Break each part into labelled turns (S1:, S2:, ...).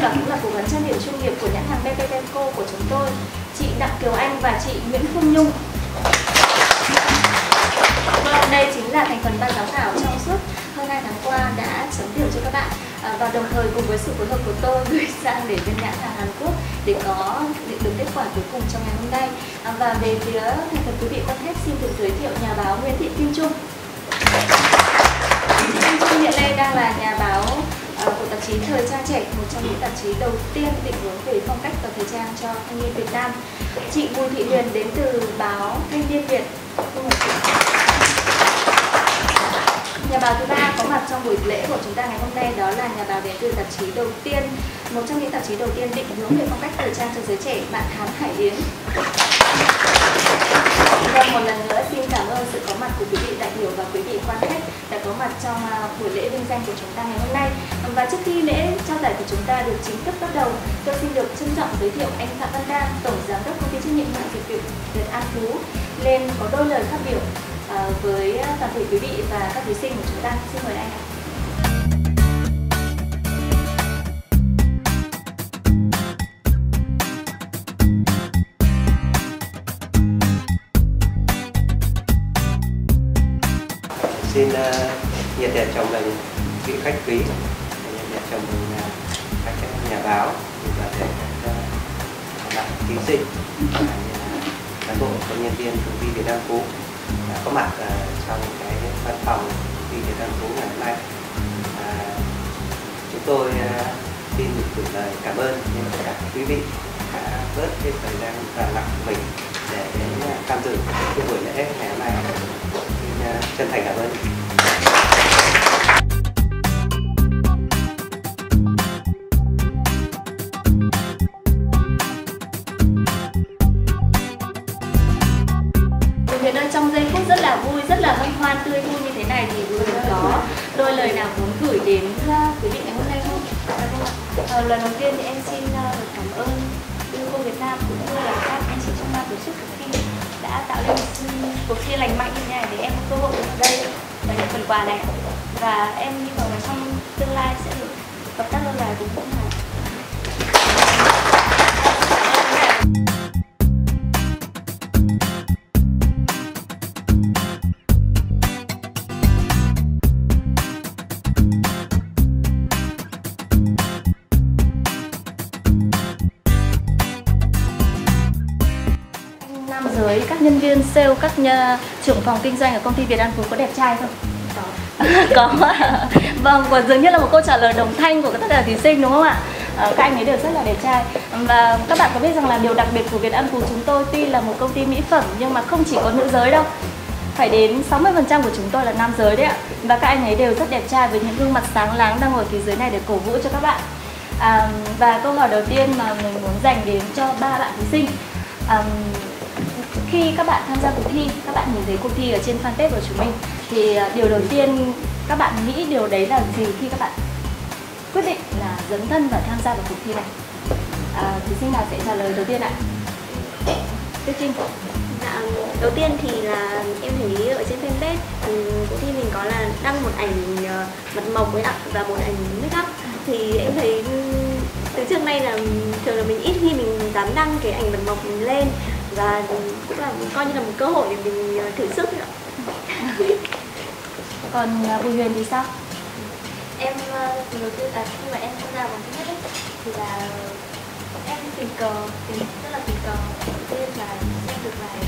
S1: cũng là cố vấn trang điểm chuyên nghiệp của nhãn hàng BP của chúng tôi, chị Đặng Kiều Anh và chị Nguyễn Phương Nhung. Vâng, đây chính là thành phần ban giám khảo trong suốt hơn 2 tháng qua đã chấm điểm cho các bạn à, và đồng thời cùng với sự phối hợp của tôi gửi sang để bên nhãn hàng Hàn Quốc để có được kết quả cuối cùng trong ngày hôm nay. À, và về phía thành phần quý vị quan hết xin được giới thiệu nhà báo Nguyễn Thị Kim Trung. Kim Trung hiện nay đang là nhà báo chí Thời trang trẻ, một trong những tạp chí đầu tiên định hướng về phong cách và thời trang cho thanh niên Việt Nam. Chị Bùi Thị Huyền đến từ báo Thanh niên Việt. Nhà báo thứ ba có mặt trong buổi lễ của chúng ta ngày hôm nay đó là nhà báo đến từ tạp chí đầu tiên, một trong những tạp chí đầu tiên định hướng về phong cách thời trang cho giới trẻ, bạn Thám Hải Yến. Vâng, một lần nữa xin cảm ơn sự có mặt của quý vị đại biểu và quý vị quan khách đã có mặt trong à, buổi lễ vinh danh của chúng ta ngày hôm nay. Và trước khi lễ trao giải của chúng ta được chính thức bắt đầu, tôi xin được trân trọng giới thiệu anh Phạm Văn Đan, Tổng Giám đốc Công ty trách nhiệm hữu hạn dịch vụ Việt An Phú lên có đôi lời phát biểu à, với à, toàn thể quý vị và các thí sinh của chúng ta. Xin mời anh ạ.
S2: Xin uh, nhiệt liệt chào mừng vị khách quý nhiệt liệt chào mừng uh, các nhà báo và thể các uh, bạn thí sinh và cán bộ công nhân viên công ty Việt Nam Phú đã có mặt uh, trong cái văn phòng công ty Việt Nam Phú ngày hôm nay. Uh, chúng tôi uh, xin được gửi lời cảm ơn đến tất cả quý vị đã bớt cái thời gian và lặng mình để đến tham dự cái buổi lễ ngày hôm nay chân thành cảm ơn
S1: trong giây phút rất là vui, rất là hân hoan, tươi vui như thế này thì Huyền có đôi lời nào muốn gửi đến uh, quý vị ngày hôm nay không? À, lần đầu tiên thì em xin uh, được cảm ơn Liên Việt Nam cũng như là các anh chị trong ban tổ chức cuộc thi đã tạo nên cuộc thi lành mạnh như thế này để em có cơ hội ở đây và nhận phần quà này. Và em hy vọng là trong tương lai sẽ được hợp tác lâu dài cùng cũng là giới các nhân viên sale các nhà, trưởng phòng kinh doanh ở công ty Việt An Phú có đẹp trai không? có. Vâng và dường như là một câu trả lời đồng thanh của tất cả thí sinh đúng không ạ? À, các anh ấy đều rất là đẹp trai. Và các bạn có biết rằng là điều đặc biệt của Việt An Phú chúng tôi tuy là một công ty mỹ phẩm nhưng mà không chỉ có nữ giới đâu. Phải đến 60% của chúng tôi là nam giới đấy ạ. Và các anh ấy đều rất đẹp trai với những gương mặt sáng láng đang ngồi phía dưới này để cổ vũ cho các bạn. À, và câu hỏi đầu tiên mà mình muốn dành đến cho ba bạn thí sinh. À, khi các bạn tham gia cuộc thi các bạn nhìn thấy cuộc thi ở trên fanpage của chúng mình thì à, điều đầu tiên các bạn nghĩ điều đấy là gì khi các bạn quyết định là dấn thân và tham gia vào cuộc thi này? À, thí sinh nào sẽ trả lời đầu tiên ạ? Tuyết Trinh
S3: Dạ, đầu tiên thì là em thấy ở trên fanpage ừ, cuộc thi mình có là đăng một ảnh ờ, mặt mộc với ạ và một ảnh make up. Thì em thấy ừ, từ trước nay là thường là mình ít khi mình dám đăng cái ảnh mặt mộc mình lên và cũng là coi như là một cơ hội để mình thử sức ạ.
S1: Còn Bùi Huyền thì sao?
S4: Em đầu tiên là khi mà em tham gia vòng thứ nhất ấy, thì là em tình cờ tình rất là tình cờ đầu tiên là xem được bài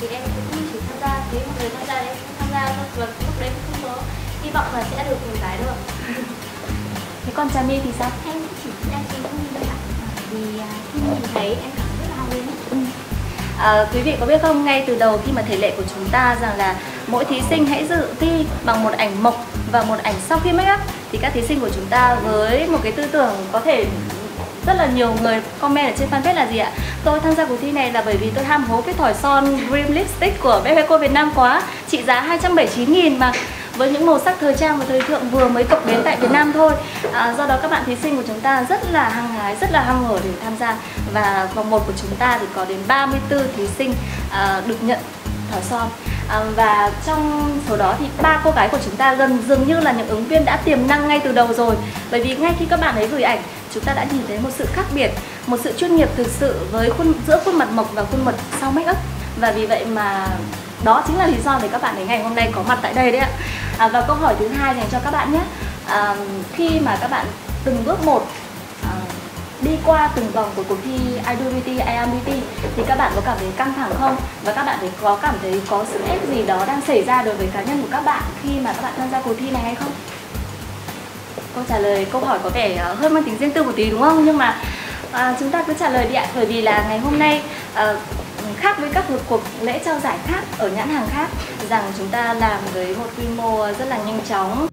S4: thì em cũng chỉ tham gia thấy một người tham gia em cũng tham gia thôi và lúc đấy cũng không có hy vọng là sẽ được một cái đâu
S1: Thế còn Trà My thì sao?
S4: Em chỉ đang suy nghĩ thôi ạ vì khi nhìn thấy em
S1: À, quý vị có biết không, ngay từ đầu khi mà thể lệ của chúng ta rằng là mỗi thí sinh hãy dự thi bằng một ảnh mộc và một ảnh sau khi make up thì các thí sinh của chúng ta với một cái tư tưởng có thể rất là nhiều người comment ở trên fanpage là gì ạ? Tôi tham gia cuộc thi này là bởi vì tôi ham hố cái thỏi son Dream Lipstick của Bebeco Việt Nam quá trị giá 279 nghìn mà với những màu sắc thời trang và thời thượng vừa mới cập bến tại Việt Nam thôi. À, do đó các bạn thí sinh của chúng ta rất là hăng hái rất là hăng hở để tham gia. Và vòng 1 của chúng ta thì có đến 34 thí sinh à, được nhận thỏi son. À, và trong số đó thì ba cô gái của chúng ta gần dường như là những ứng viên đã tiềm năng ngay từ đầu rồi. Bởi vì ngay khi các bạn ấy gửi ảnh chúng ta đã nhìn thấy một sự khác biệt, một sự chuyên nghiệp thực sự với khuôn giữa khuôn mặt mộc và khuôn mặt sau make up. Và vì vậy mà đó chính là lý do để các bạn đến ngày hôm nay có mặt tại đây đấy ạ. À, và câu hỏi thứ hai dành cho các bạn nhé. À, khi mà các bạn từng bước một à, đi qua từng vòng của cuộc thi Idol Beauty, I Am Beauty thì các bạn có cảm thấy căng thẳng không? Và các bạn thấy có cảm thấy có sự ép gì đó đang xảy ra đối với cá nhân của các bạn khi mà các bạn tham gia cuộc thi này hay không? Câu trả lời câu hỏi có vẻ à, hơi mang tính riêng tư một tí đúng không? Nhưng mà à, chúng ta cứ trả lời đi ạ bởi vì là ngày hôm nay à, khác với các cuộc lễ trao giải khác ở nhãn hàng khác. Rằng chúng ta làm với một quy mô rất là nhanh chóng.